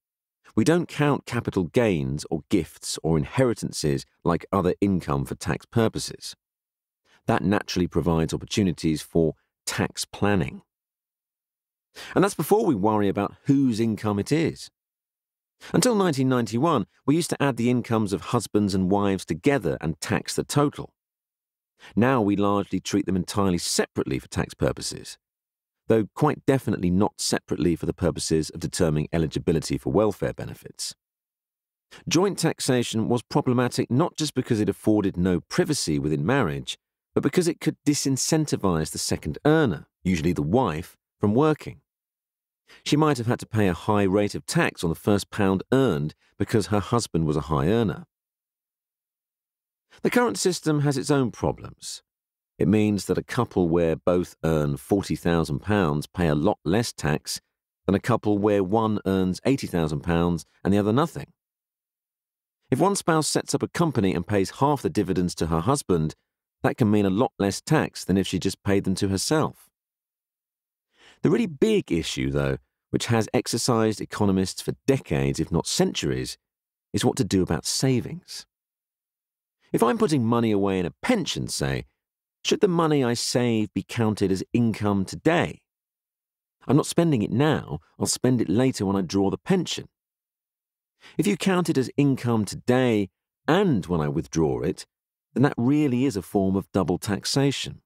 We don't count capital gains or gifts or inheritances like other income for tax purposes. That naturally provides opportunities for tax planning. And that's before we worry about whose income it is. Until 1991, we used to add the incomes of husbands and wives together and tax the total. Now we largely treat them entirely separately for tax purposes, though quite definitely not separately for the purposes of determining eligibility for welfare benefits. Joint taxation was problematic not just because it afforded no privacy within marriage, but because it could disincentivize the second earner, usually the wife, from working. She might have had to pay a high rate of tax on the first pound earned because her husband was a high earner. The current system has its own problems. It means that a couple where both earn £40,000 pay a lot less tax than a couple where one earns £80,000 and the other nothing. If one spouse sets up a company and pays half the dividends to her husband, that can mean a lot less tax than if she just paid them to herself. The really big issue, though, which has exercised economists for decades, if not centuries, is what to do about savings. If I'm putting money away in a pension, say, should the money I save be counted as income today? I'm not spending it now, I'll spend it later when I draw the pension. If you count it as income today and when I withdraw it, then that really is a form of double taxation.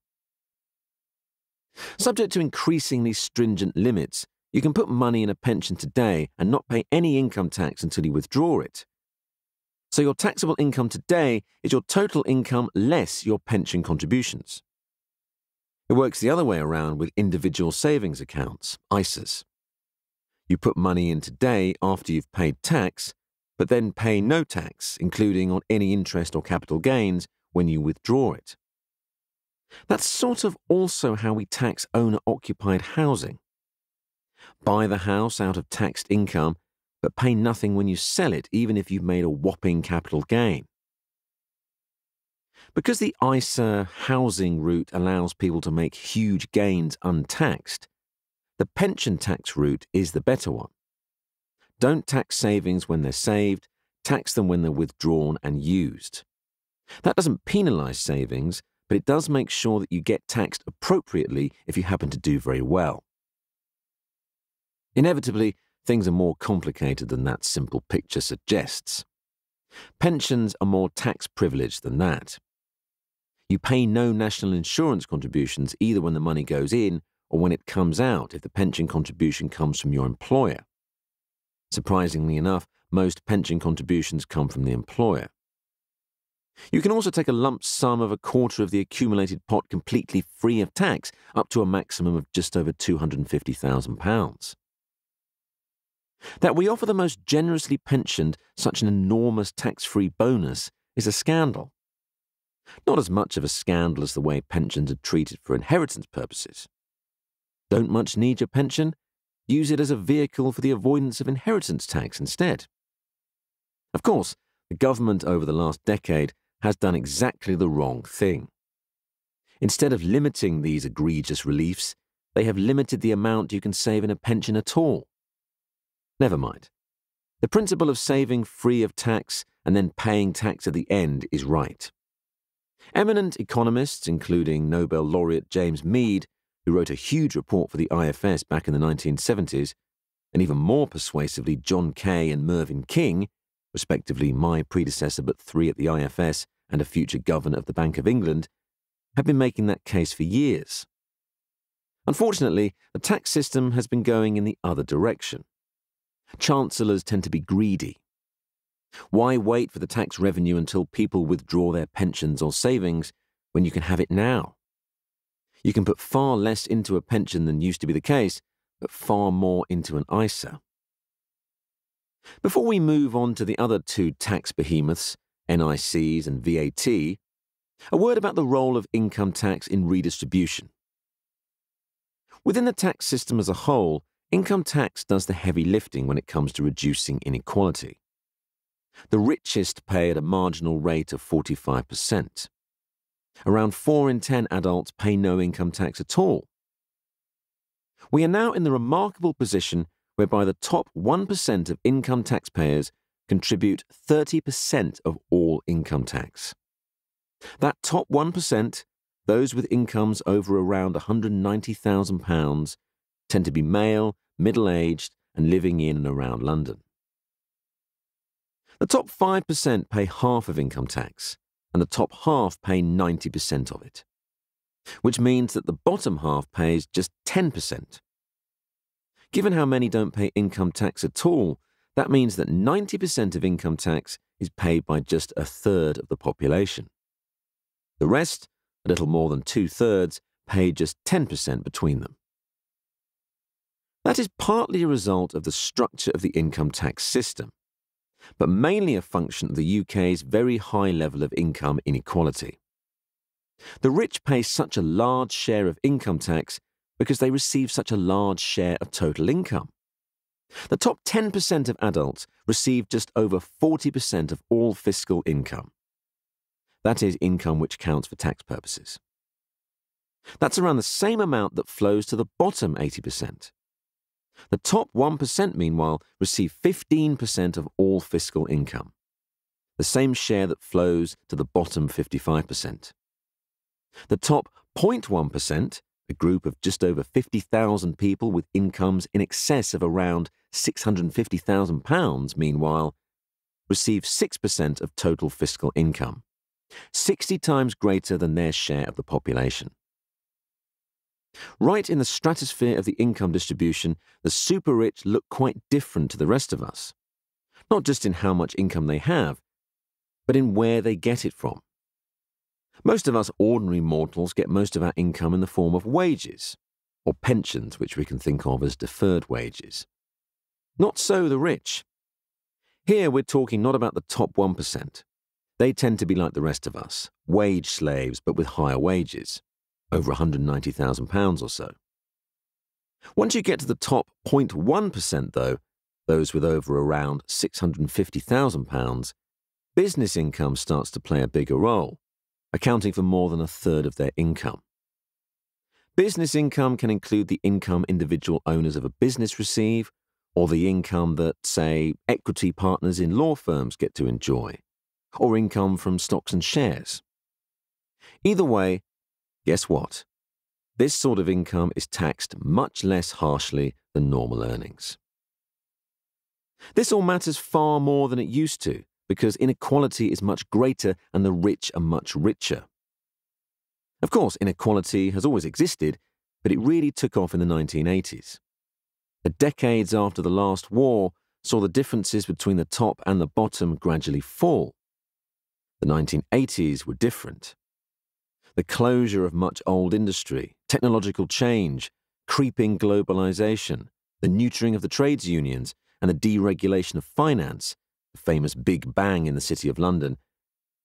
Subject to increasingly stringent limits, you can put money in a pension today and not pay any income tax until you withdraw it. So your taxable income today is your total income less your pension contributions. It works the other way around with individual savings accounts, ISAs. You put money in today after you've paid tax, but then pay no tax, including on any interest or capital gains, when you withdraw it. That's sort of also how we tax owner occupied housing. Buy the house out of taxed income but pay nothing when you sell it, even if you've made a whopping capital gain. Because the ISA housing route allows people to make huge gains untaxed, the pension tax route is the better one. Don't tax savings when they're saved, tax them when they're withdrawn and used. That doesn't penalise savings, but it does make sure that you get taxed appropriately if you happen to do very well. Inevitably, Things are more complicated than that simple picture suggests. Pensions are more tax privileged than that. You pay no national insurance contributions either when the money goes in or when it comes out if the pension contribution comes from your employer. Surprisingly enough, most pension contributions come from the employer. You can also take a lump sum of a quarter of the accumulated pot completely free of tax, up to a maximum of just over £250,000. That we offer the most generously pensioned such an enormous tax free bonus is a scandal. Not as much of a scandal as the way pensions are treated for inheritance purposes. Don't much need your pension? Use it as a vehicle for the avoidance of inheritance tax instead. Of course, the government over the last decade has done exactly the wrong thing. Instead of limiting these egregious reliefs, they have limited the amount you can save in a pension at all. Never mind. The principle of saving free of tax and then paying tax at the end is right. Eminent economists, including Nobel laureate James Meade, who wrote a huge report for the IFS back in the 1970s, and even more persuasively John Kay and Mervyn King, respectively my predecessor but three at the IFS and a future governor of the Bank of England, have been making that case for years. Unfortunately, the tax system has been going in the other direction. Chancellors tend to be greedy. Why wait for the tax revenue until people withdraw their pensions or savings when you can have it now? You can put far less into a pension than used to be the case, but far more into an ISA. Before we move on to the other two tax behemoths, NICs and VAT, a word about the role of income tax in redistribution. Within the tax system as a whole, income tax does the heavy lifting when it comes to reducing inequality. The richest pay at a marginal rate of 45%. Around 4 in 10 adults pay no income tax at all. We are now in the remarkable position whereby the top 1% of income taxpayers contribute 30% of all income tax. That top 1%, those with incomes over around £190,000, tend to be male, middle aged, and living in and around London. The top 5% pay half of income tax, and the top half pay 90% of it, which means that the bottom half pays just 10%. Given how many don't pay income tax at all, that means that 90% of income tax is paid by just a third of the population. The rest, a little more than two thirds, pay just 10% between them. That is partly a result of the structure of the income tax system, but mainly a function of the UK's very high level of income inequality. The rich pay such a large share of income tax because they receive such a large share of total income. The top 10% of adults receive just over 40% of all fiscal income. That is income which counts for tax purposes. That's around the same amount that flows to the bottom 80%. The top 1%, meanwhile, receive 15% of all fiscal income, the same share that flows to the bottom 55%. The top 0.1%, a group of just over 50,000 people with incomes in excess of around £650,000, meanwhile, receive 6% of total fiscal income, 60 times greater than their share of the population. Right in the stratosphere of the income distribution, the super rich look quite different to the rest of us. Not just in how much income they have, but in where they get it from. Most of us ordinary mortals get most of our income in the form of wages, or pensions, which we can think of as deferred wages. Not so the rich. Here we're talking not about the top 1%. They tend to be like the rest of us, wage slaves but with higher wages over £190,000 or so. Once you get to the top 0.1%, though, those with over around £650,000, business income starts to play a bigger role, accounting for more than a third of their income. Business income can include the income individual owners of a business receive, or the income that, say, equity partners in law firms get to enjoy, or income from stocks and shares. Either way, Guess what? This sort of income is taxed much less harshly than normal earnings. This all matters far more than it used to because inequality is much greater and the rich are much richer. Of course, inequality has always existed, but it really took off in the 1980s. The decades after the last war saw the differences between the top and the bottom gradually fall. The 1980s were different the closure of much old industry, technological change, creeping globalization, the neutering of the trades unions, and the deregulation of finance, the famous Big Bang in the City of London,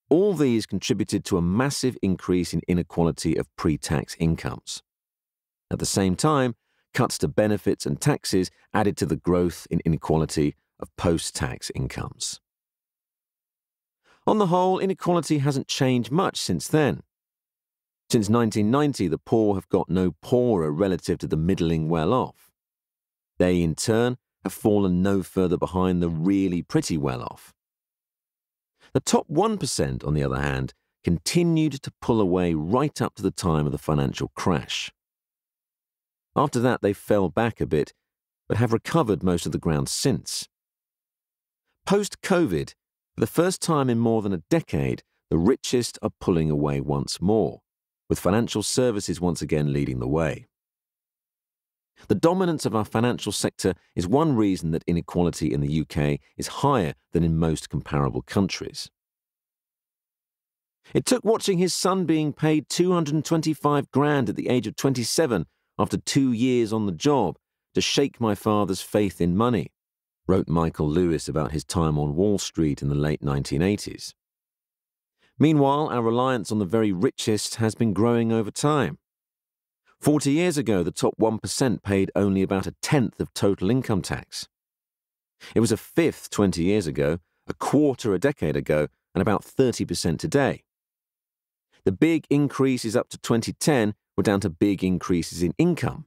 all these contributed to a massive increase in inequality of pre tax incomes. At the same time, cuts to benefits and taxes added to the growth in inequality of post tax incomes. On the whole, inequality hasn't changed much since then. Since 1990, the poor have got no poorer relative to the middling well off. They, in turn, have fallen no further behind the really pretty well off. The top 1%, on the other hand, continued to pull away right up to the time of the financial crash. After that, they fell back a bit, but have recovered most of the ground since. Post COVID, for the first time in more than a decade, the richest are pulling away once more with financial services once again leading the way. The dominance of our financial sector is one reason that inequality in the UK is higher than in most comparable countries. It took watching his son being paid 225 grand at the age of 27 after two years on the job to shake my father's faith in money, wrote Michael Lewis about his time on Wall Street in the late 1980s. Meanwhile, our reliance on the very richest has been growing over time. 40 years ago, the top 1% paid only about a tenth of total income tax. It was a fifth 20 years ago, a quarter a decade ago, and about 30% today. The big increases up to 2010 were down to big increases in income.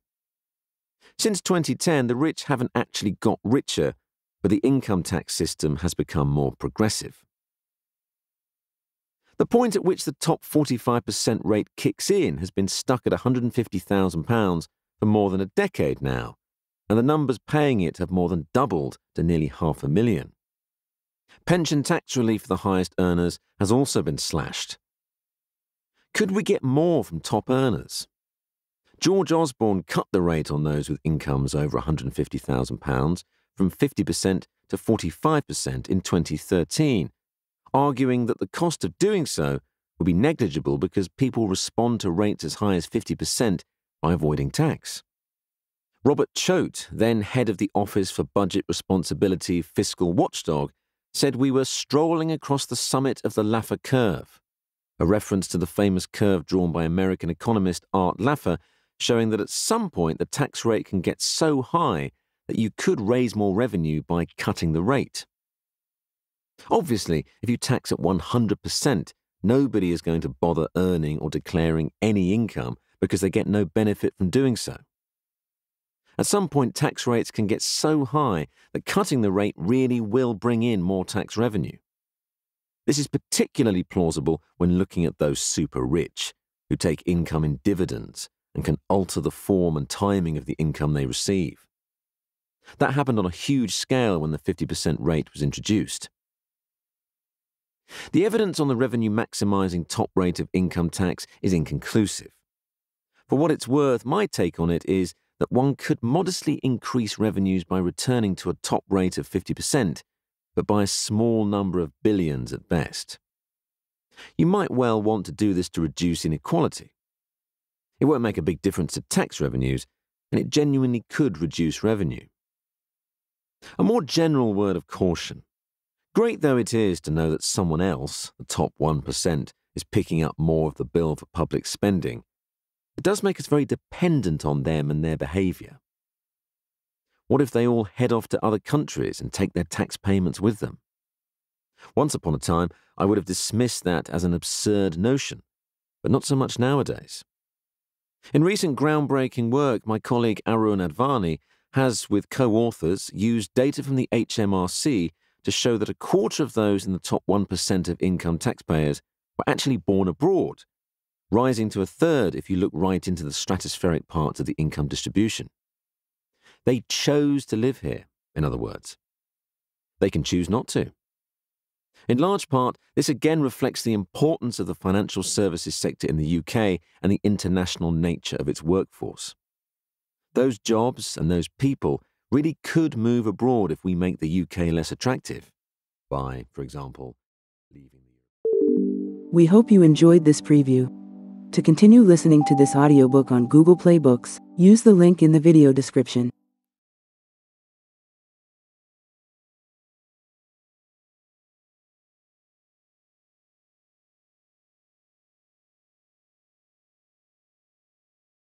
Since 2010, the rich haven't actually got richer, but the income tax system has become more progressive. The point at which the top 45% rate kicks in has been stuck at £150,000 for more than a decade now, and the numbers paying it have more than doubled to nearly half a million. Pension tax relief for the highest earners has also been slashed. Could we get more from top earners? George Osborne cut the rate on those with incomes over £150,000 from 50% to 45% in 2013 arguing that the cost of doing so would be negligible because people respond to rates as high as 50% by avoiding tax. Robert Chote, then head of the Office for Budget Responsibility Fiscal Watchdog, said we were strolling across the summit of the Laffer curve, a reference to the famous curve drawn by American economist Art Laffer, showing that at some point the tax rate can get so high that you could raise more revenue by cutting the rate. Obviously, if you tax at 100%, nobody is going to bother earning or declaring any income because they get no benefit from doing so. At some point, tax rates can get so high that cutting the rate really will bring in more tax revenue. This is particularly plausible when looking at those super rich, who take income in dividends and can alter the form and timing of the income they receive. That happened on a huge scale when the 50% rate was introduced. The evidence on the revenue maximising top rate of income tax is inconclusive. For what it's worth, my take on it is that one could modestly increase revenues by returning to a top rate of 50%, but by a small number of billions at best. You might well want to do this to reduce inequality. It won't make a big difference to tax revenues, and it genuinely could reduce revenue. A more general word of caution. Great though it is to know that someone else, the top 1%, is picking up more of the bill for public spending, it does make us very dependent on them and their behaviour. What if they all head off to other countries and take their tax payments with them? Once upon a time, I would have dismissed that as an absurd notion, but not so much nowadays. In recent groundbreaking work, my colleague Arun Advani has, with co authors, used data from the HMRC to show that a quarter of those in the top 1% of income taxpayers were actually born abroad, rising to a third if you look right into the stratospheric parts of the income distribution. They chose to live here, in other words. They can choose not to. In large part, this again reflects the importance of the financial services sector in the UK and the international nature of its workforce. Those jobs and those people really could move abroad if we make the UK less attractive by, for example, leaving the We hope you enjoyed this preview. To continue listening to this audiobook on Google Play Books, use the link in the video description.